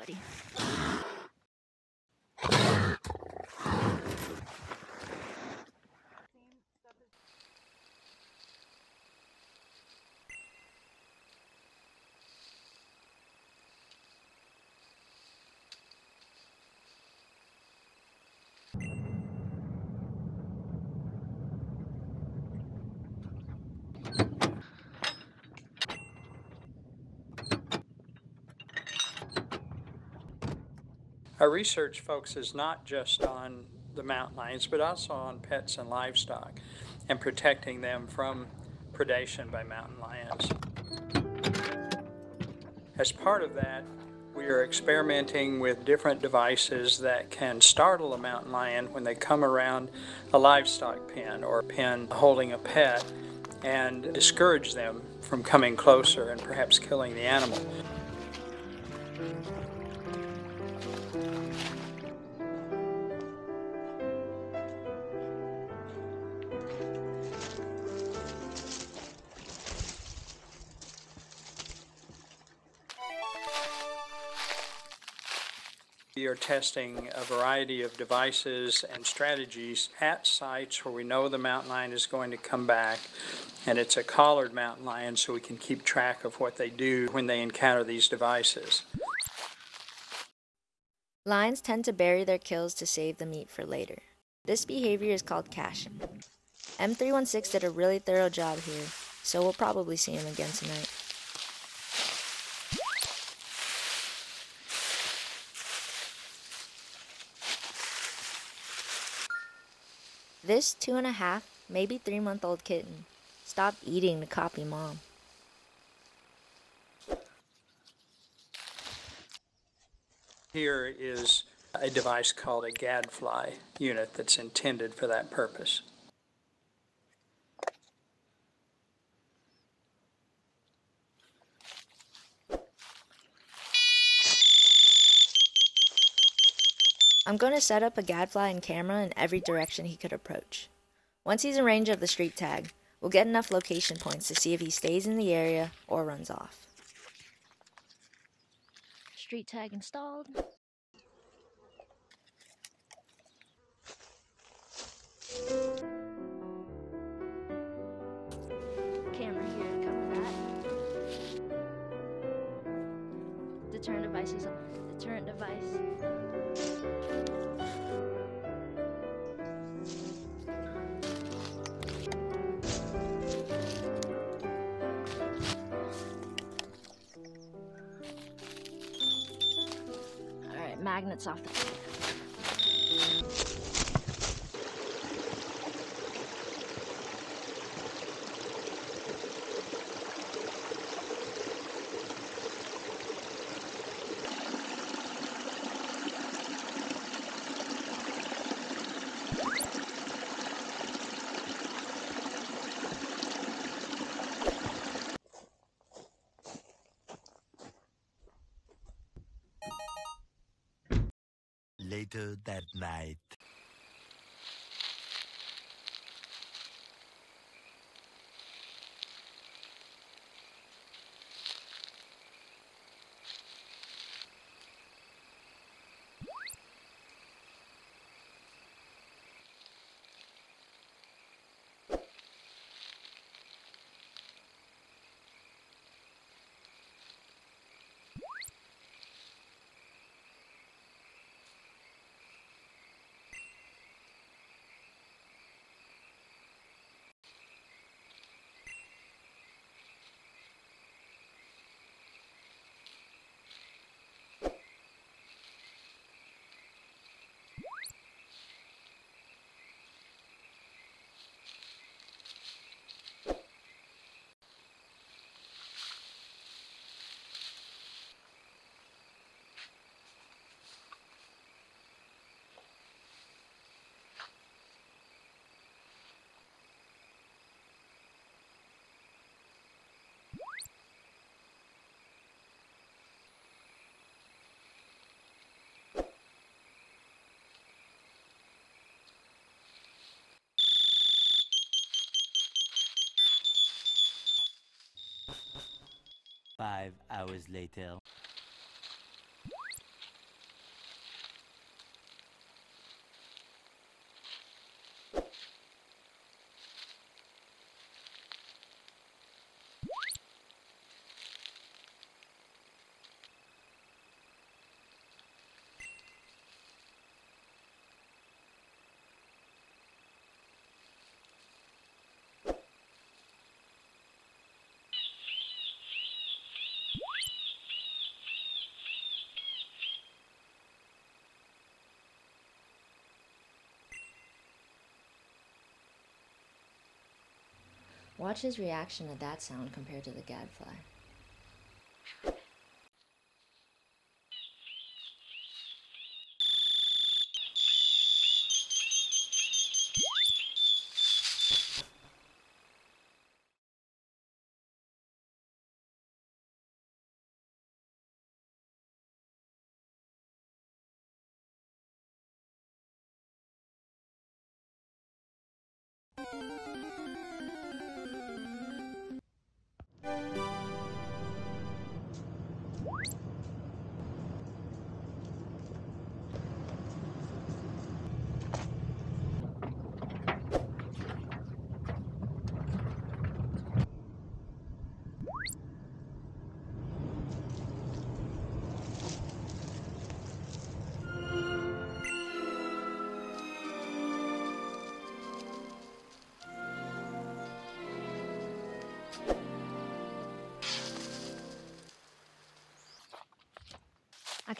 buddy. Our research focuses not just on the mountain lions, but also on pets and livestock and protecting them from predation by mountain lions. As part of that, we are experimenting with different devices that can startle a mountain lion when they come around a livestock pen or a pen holding a pet and discourage them from coming closer and perhaps killing the animal. Testing a variety of devices and strategies at sites where we know the mountain lion is going to come back. And it's a collared mountain lion, so we can keep track of what they do when they encounter these devices. Lions tend to bury their kills to save the meat for later. This behavior is called caching. M316 did a really thorough job here, so we'll probably see him again tonight. This two and a half, maybe three month old kitten stopped eating to copy mom. Here is a device called a gadfly unit that's intended for that purpose. I'm going to set up a gadfly and camera in every direction he could approach. Once he's in range of the street tag, we'll get enough location points to see if he stays in the area or runs off. Street tag installed. Camera here cover that. Deterrent devices. Deterrent device. Magnets off the Later that night. Five hours later. Watch his reaction to that sound compared to the gadfly. I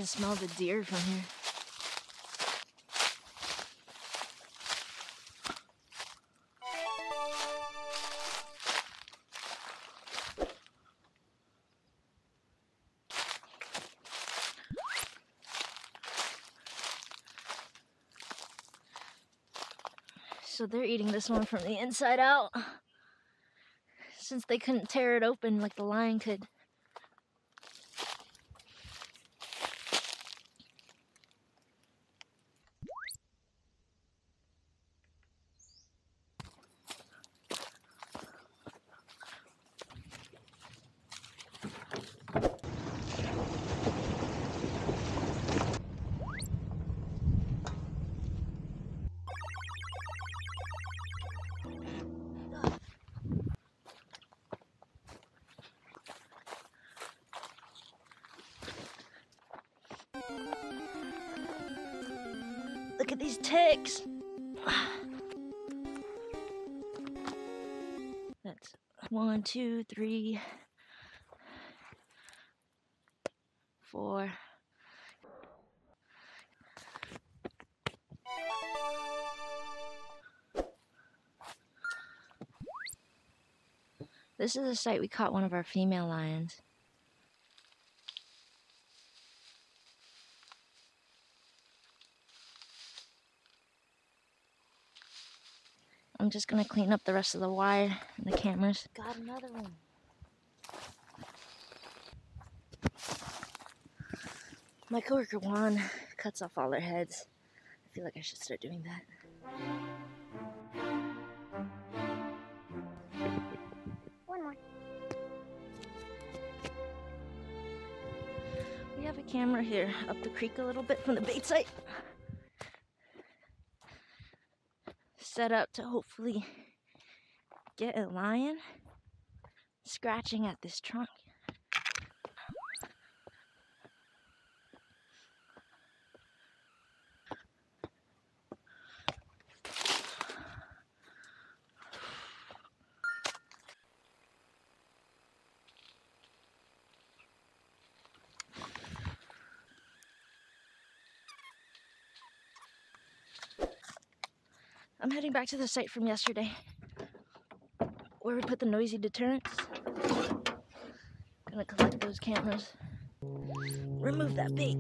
can smell the deer from here. So they're eating this one from the inside out. Since they couldn't tear it open like the lion could. Look at these ticks. That's one, two, three, This is the site we caught one of our female lions. I'm just gonna clean up the rest of the wire and the cameras. Got another one. My coworker Juan cuts off all their heads. I feel like I should start doing that. Camera here up the creek a little bit from the bait site. Set up to hopefully get a lion scratching at this trunk. Heading back to the site from yesterday where we put the noisy deterrents. Gonna collect those cameras. Remove that bait.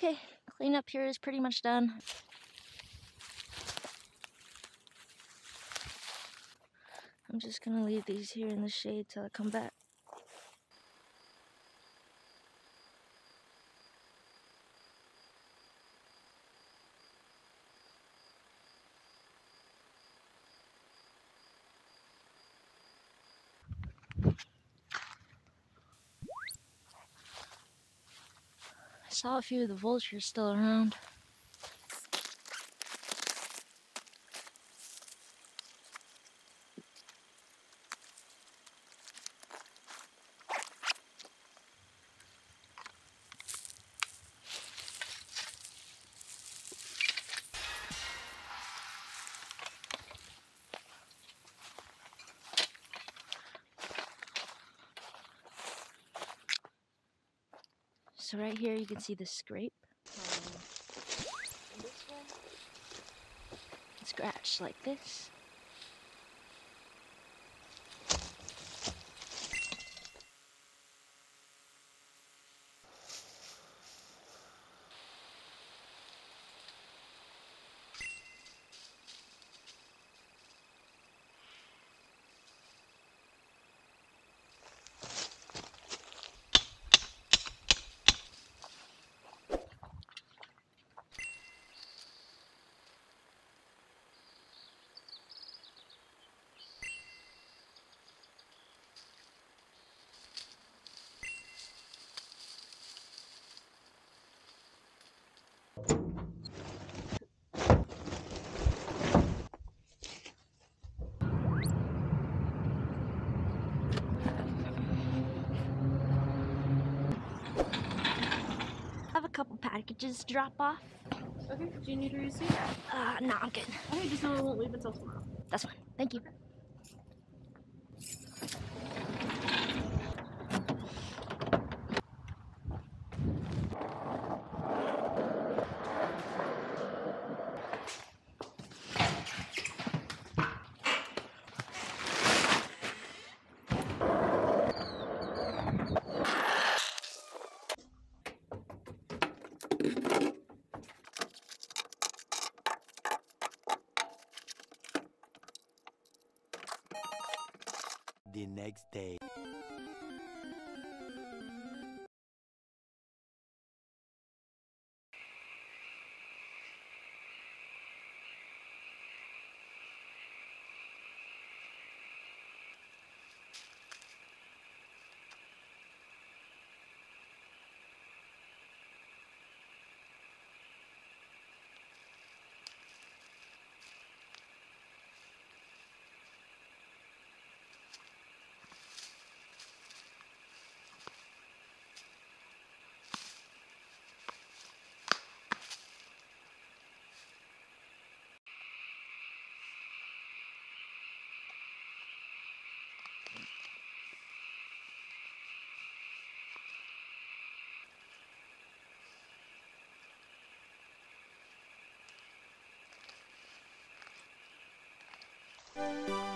Okay, cleanup here is pretty much done. I'm just gonna leave these here in the shade till I come back. Saw a few of the vultures still around. So right here you can see the scrape. Um, this one, scratch like this. I have a couple packages drop off. Okay, do you need a receipt? Uh, no, I'm good. Okay, just know it won't leave until tomorrow. That's fine. Thank you. Bye.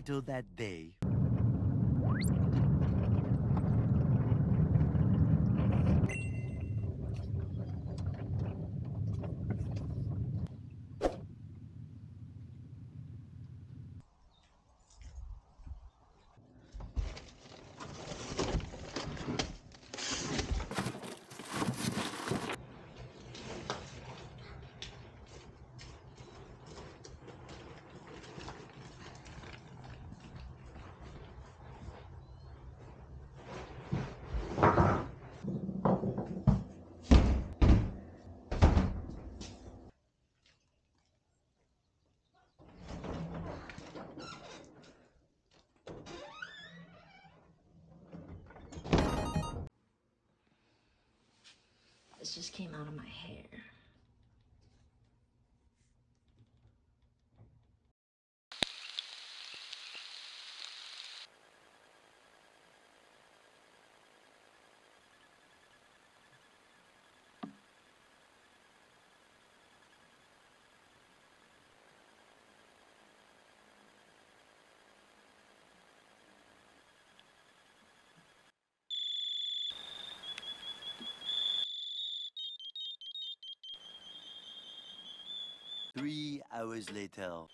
Later that day. This just came out of my hair. Three hours later.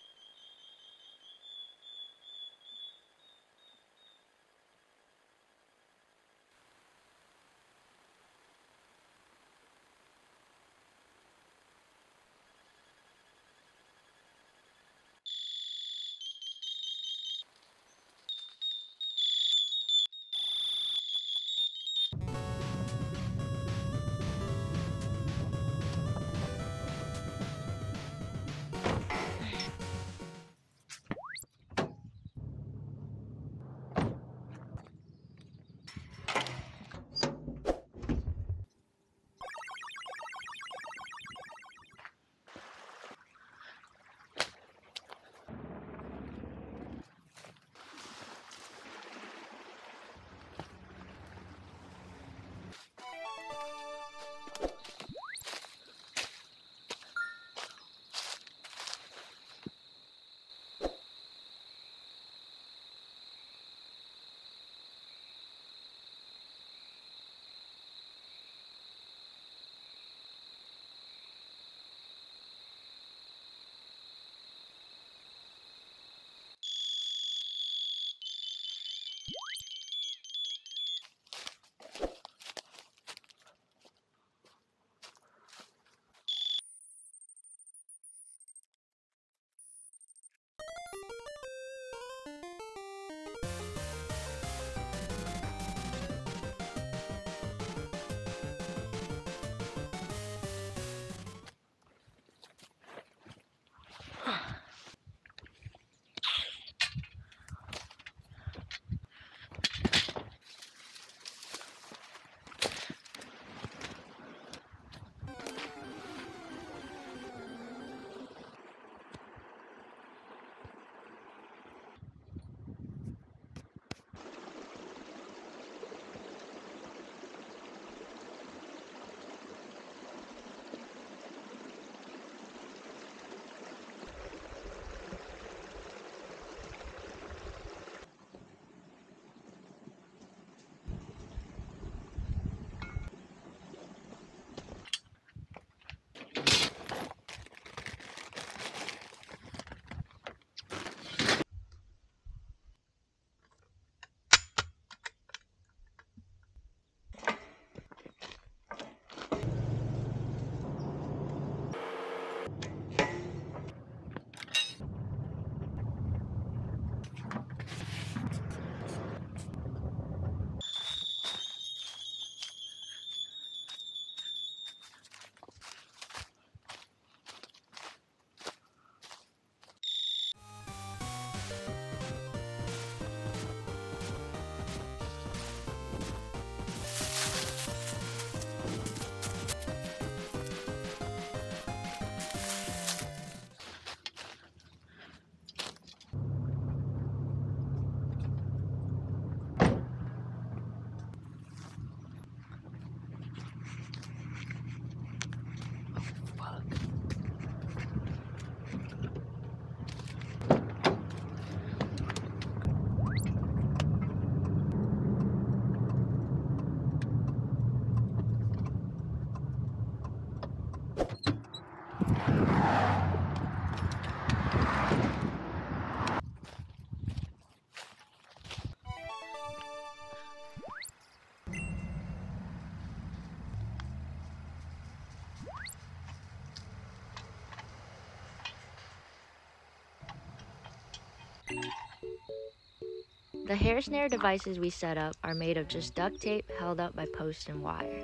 The hair snare devices we set up are made of just duct tape held up by post and wire.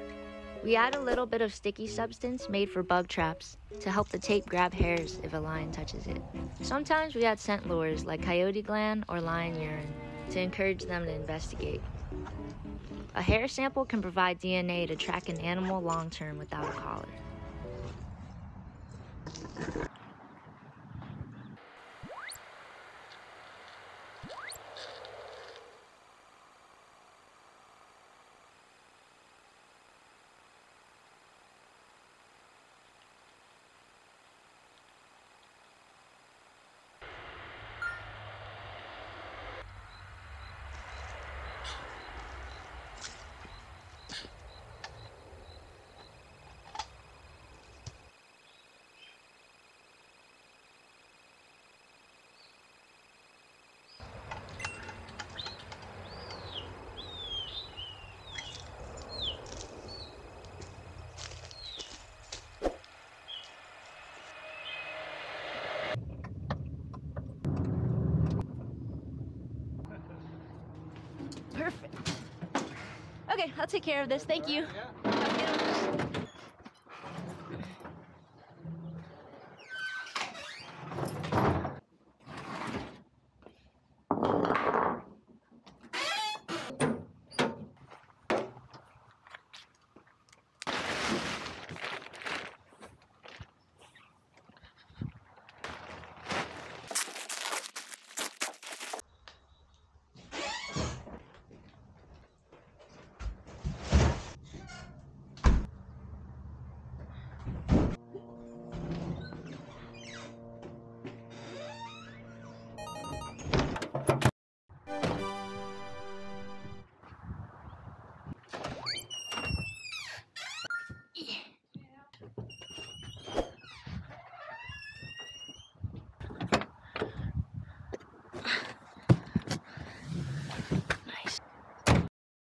We add a little bit of sticky substance made for bug traps to help the tape grab hairs if a lion touches it. Sometimes we add scent lures like coyote gland or lion urine to encourage them to investigate. A hair sample can provide DNA to track an animal long term without a collar. Okay, I'll take care of this. Thank you.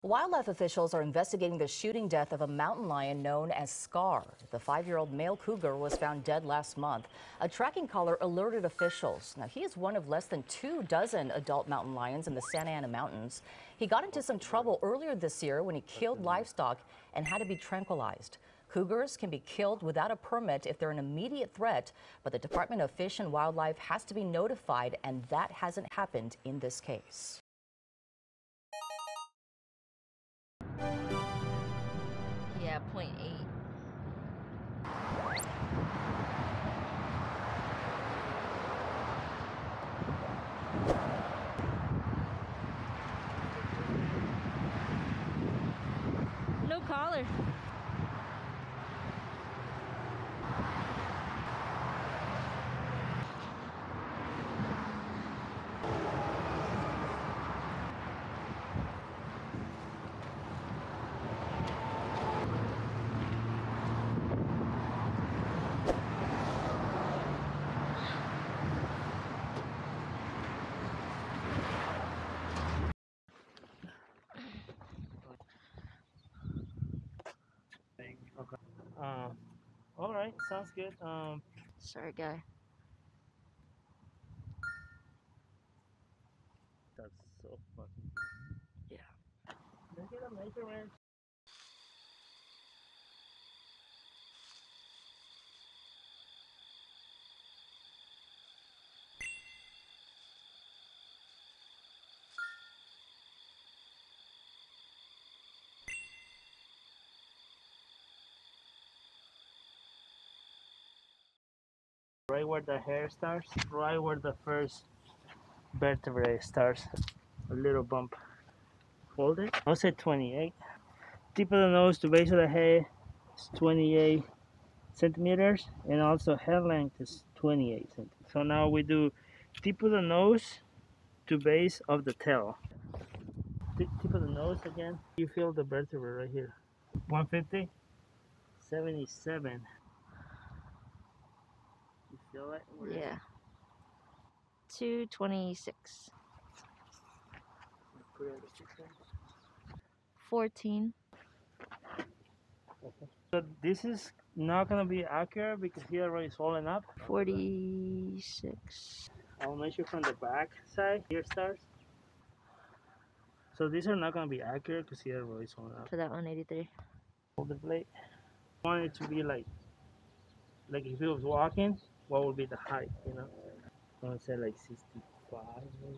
Wildlife officials are investigating the shooting death of a mountain lion known as Scar. The five year old male cougar was found dead last month. A tracking collar alerted officials. Now, he is one of less than two dozen adult mountain lions in the Santa Ana Mountains. He got into some trouble earlier this year when he killed livestock and had to be tranquilized. Cougars can be killed without a permit if they're an immediate threat, but the Department of Fish and Wildlife has to be notified, and that hasn't happened in this case. at 0.8 Um, all right, sounds good. Um, Sorry, guy. that's so fucking. Yeah. Can I get a? Where the hair starts, right where the first vertebrae starts, a little bump. Hold it. I'll say 28. Tip of the nose to base of the head is 28 centimeters, and also head length is 28 centimeters. So now we do tip of the nose to base of the tail. Tip, tip of the nose again. You feel the vertebra right here. 150, 77. You feel it? Where is it? Yeah. 226. Put it on the six inch. 14. So this is not gonna be accurate because he already swollen up. 46. I'll measure from the back side. Here starts. So these are not gonna be accurate because here Roy's one up. For that 183. Shoulder blade. I want it to be like, like if he was walking, what would be the height? You know, I to say like 65. Maybe.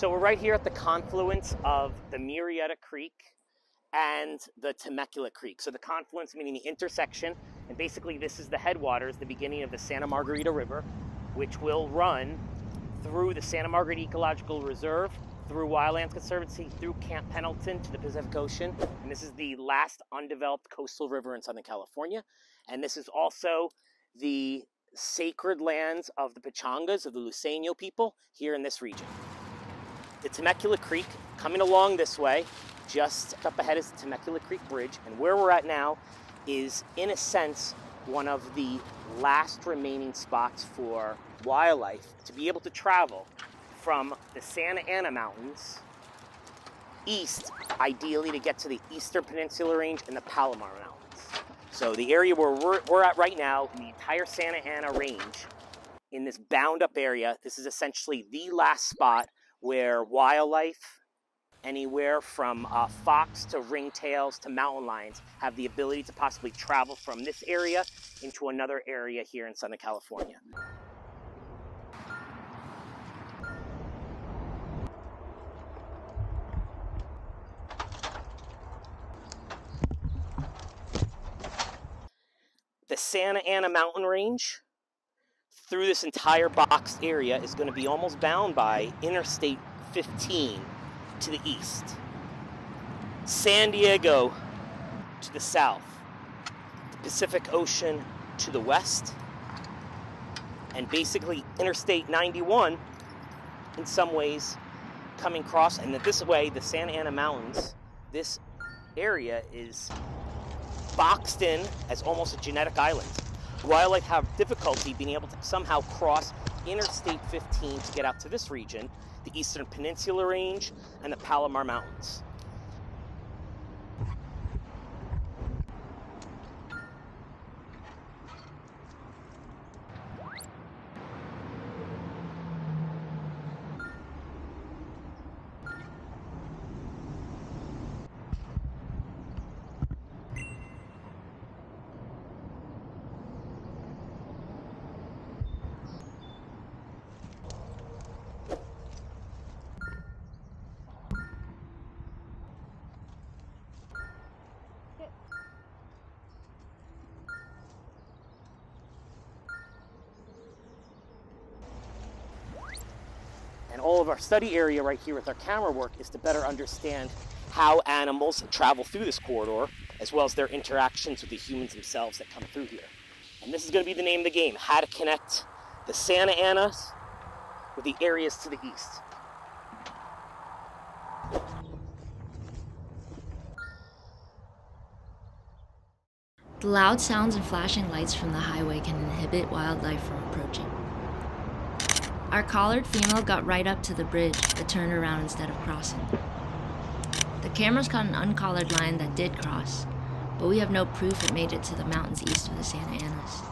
So we're right here at the confluence of the Murrieta Creek and the Temecula Creek. So the confluence meaning the intersection, and basically this is the headwaters, the beginning of the Santa Margarita River, which will run through the Santa Margarita Ecological Reserve, through Wildlands Conservancy, through Camp Pendleton to the Pacific Ocean. And this is the last undeveloped coastal river in Southern California. And this is also the sacred lands of the Pechangas, of the Luiseño people here in this region. The Temecula Creek coming along this way, just up ahead is the Temecula Creek Bridge. And where we're at now is, in a sense, one of the last remaining spots for wildlife to be able to travel from the Santa Ana Mountains east, ideally to get to the Eastern Peninsula Range and the Palomar Mountains. So the area where we're, we're at right now, the entire Santa Ana Range, in this bound up area, this is essentially the last spot where wildlife, anywhere from uh, fox to ringtails to mountain lions, have the ability to possibly travel from this area into another area here in Southern California. The Santa Ana mountain range through this entire boxed area is going to be almost bound by Interstate 15 to the east, San Diego to the south, the Pacific Ocean to the west, and basically Interstate 91 in some ways coming across. And that this way, the Santa Ana Mountains, this area is boxed in as almost a genetic island. Wildlife have difficulty being able to somehow cross Interstate 15 to get out to this region, the Eastern Peninsula Range and the Palomar Mountains. And all of our study area right here with our camera work is to better understand how animals travel through this corridor, as well as their interactions with the humans themselves that come through here. And this is going to be the name of the game, how to connect the Santa Anas with the areas to the east. The loud sounds and flashing lights from the highway can inhibit wildlife from approaching. Our collared female got right up to the bridge, but turned around instead of crossing. The cameras caught an uncollared lion that did cross, but we have no proof it made it to the mountains east of the Santa Anas.